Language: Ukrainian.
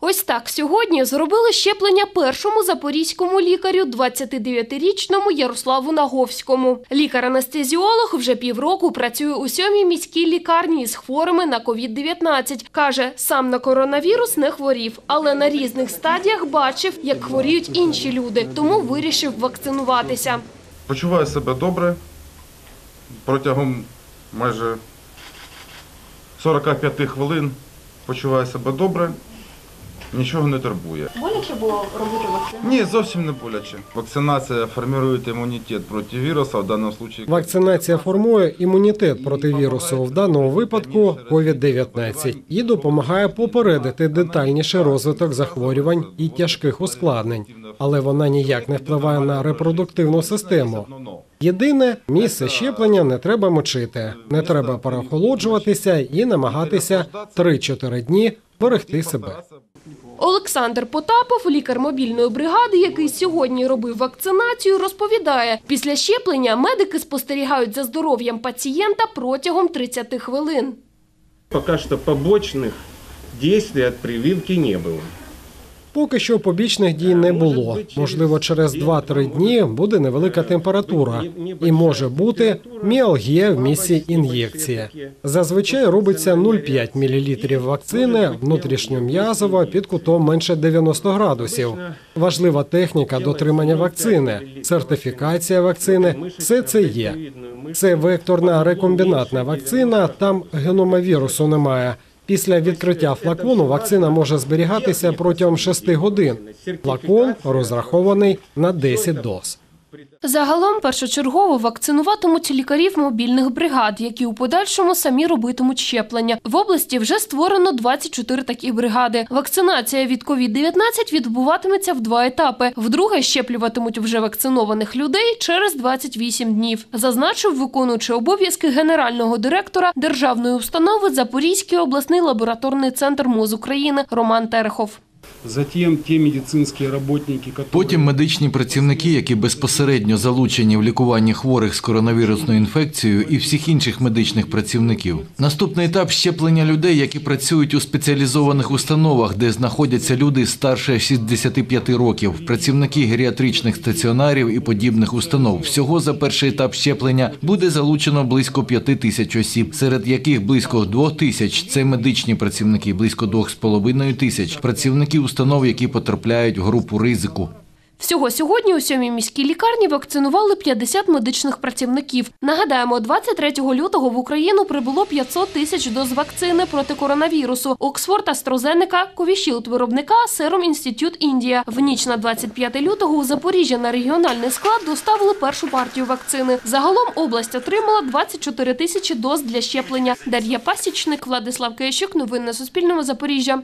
Ось так сьогодні зробили щеплення першому запорізькому лікарю, 29-річному Ярославу Наговському. Лікар-анестезіолог вже півроку працює у сьомій міській лікарні з хворими на COVID-19. Каже, сам на коронавірус не хворів, але на різних стадіях бачив, як хворіють інші люди, тому вирішив вакцинуватися. Почуваю себе добре. Протягом майже 45 хвилин почуваю себе добре. Нічого не турбує. Боляче було робити вакцину? Ні, зовсім не боляче. Вакцинація формує імунітет проти вірусу, в даному випадку. Вакцинація формує імунітет проти вірусу, в даному випадку COVID-19, і допомагає попередити детальніше розвиток захворювань і тяжких ускладнень, але вона ніяк не впливає на репродуктивну систему. Єдине місце щеплення не треба мочити, не треба переохолоджуватися і намагатися 3-4 дні берегти себе. Олександр Потапов, лікар мобільної бригади, який сьогодні робив вакцинацію, розповідає, після щеплення медики спостерігають за здоров'ям пацієнта протягом 30 хвилин. Пока що побочних дій від прививки не было. Поки що побічних дій не було. Можливо, через 2-3 дні буде невелика температура і може бути міалгія в місці ін'єкції. Зазвичай робиться 0,5 мл вакцини внутрішньом'язово під кутом менше 90 градусів. Важлива техніка дотримання вакцини, сертифікація вакцини все це є. Це векторна рекомбінатна вакцина. Там генома вірусу немає. Після відкриття флакону вакцина може зберігатися протягом 6 годин. Флакон розрахований на 10 доз. Загалом першочергово вакцинуватимуть лікарів мобільних бригад, які у подальшому самі робитимуть щеплення. В області вже створено 24 такі бригади. Вакцинація від COVID-19 відбуватиметься в два етапи. Вдруге щеплюватимуть вже вакцинованих людей через 28 днів. Зазначив виконуючий обов'язки генерального директора державної установи Запорізький обласний лабораторний центр МОЗ України Роман Терехов. Потім медичні працівники, які безпосередньо залучені в лікуванні хворих з коронавірусною інфекцією, і всіх інших медичних працівників. Наступний етап щеплення людей, які працюють у спеціалізованих установах, де знаходяться люди старше 65 років, працівники геріатричних стаціонарів і подібних установ. Всього за перший етап щеплення буде залучено близько 5 тисяч осіб, серед яких близько 2 тисяч це медичні працівники, близько 2,5 тисяч працівники установ, які потрапляють в групу ризику. Всього сьогодні у сьомій міській лікарні вакцинували 50 медичних працівників. Нагадаємо, 23 лютого в Україну прибуло 500 тисяч доз вакцини проти коронавірусу. Оксфорд AstraZeneca, Ковішілд виробника Serum Institute India. В ніч на 25 лютого у Запоріжжя на регіональний склад доставили першу партію вакцини. Загалом область отримала 24 тисячі доз для щеплення. Дар'я Пасічник, Владислав Киящук. Новини на Суспільному. Запоріжжя.